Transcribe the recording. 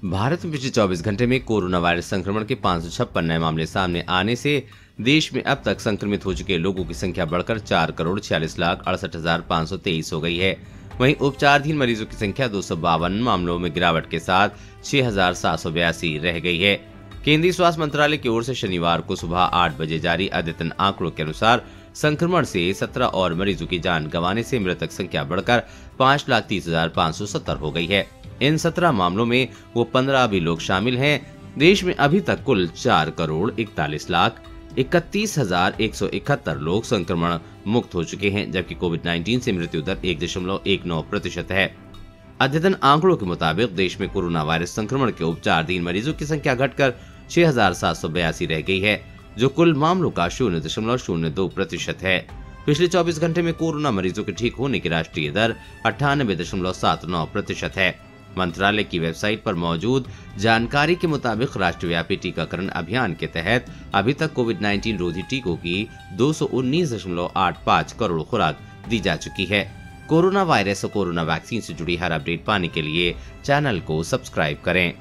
भारत में पिछले 24 घंटे में कोरोना वायरस संक्रमण के पाँच सौ छप्पन नए मामले सामने आने से देश में अब तक संक्रमित हो चुके लोगों की संख्या बढ़कर चार करोड़ छियालीस लाख अड़सठ हज़ार पाँच सौ तेईस हो गई है। वहीं उपचारधीन मरीजों की संख्या दो सौ बावन मामलों में गिरावट के साथ छह हज़ार सात सौ बयासी रह गई है। केंद्रीय स्वास्थ्य मंत्रालय की ओर से शनिवार को सुबह आठ बजे जारी अद्यतन आंकड़ों के अनुसार संक्रमण से सत्रह और मरीजों की जान गंवाने से मृतक संख्या बढ़कर पाँच लाख तीस हज़ार पाँच सौ सत्तर हो गई है। इन सत्रह मामलों में वो पंद्रह भी लोग शामिल हैं। देश में अभी तक कुल चार करोड़ इकतालीस लाख इकतीस हज़ार एक सौ इकहत्तर लोग संक्रमण मुक्त हो चुके हैं, जबकि कोविड 19 से मृत्यु दर एक दशमलव एक नौ प्रतिशत है। अद्यतन आंकड़ों के मुताबिक देश में कोरोना वायरस संक्रमण के उपचारधीन मरीजों की संख्या घटकर छह हज़ार सात सौ बयासी रह गई है, जो कुल मामलों का शून्य दशमलव शून्य दो प्रतिशत है। पिछले 24 घंटे में कोरोना मरीजों के ठीक होने की राष्ट्रीय दर अठानबे दशमलव सात नौ प्रतिशत है। मंत्रालय की वेबसाइट पर मौजूद जानकारी के मुताबिक राष्ट्रव्यापी टीकाकरण अभियान के तहत अभी तक कोविड 19 रोधी टीकों की 219.85 करोड़ खुराक दी जा चुकी है। कोरोना वायरस और कोरोना वैक्सीन से जुड़ी हर अपडेट पाने के लिए चैनल को सब्सक्राइब करें।